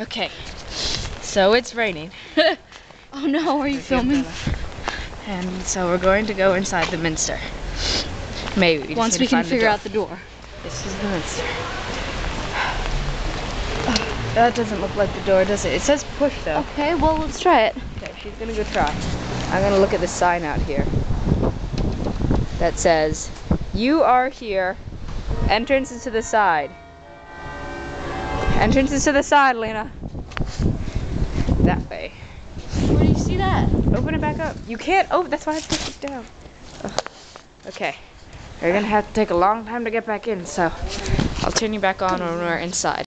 Okay. So it's raining. Oh no, are you filming? And so we're going to go inside the Minster. Maybe. Once we can find the figure out the door. This is the Minster. That doesn't look like the door, does it? It says push though. Okay, well let's try it. Okay, she's gonna go try. I'm gonna look at the sign out here that says, "You are here. Entrance is to the side. Entrance is to the side, Lena. That way. Where do you see that? Open it back up. You can't. Oh, that's why I pushed it down. Ugh. Okay, we're gonna have to take a long time to get back in, so I'll turn you back on when we're inside.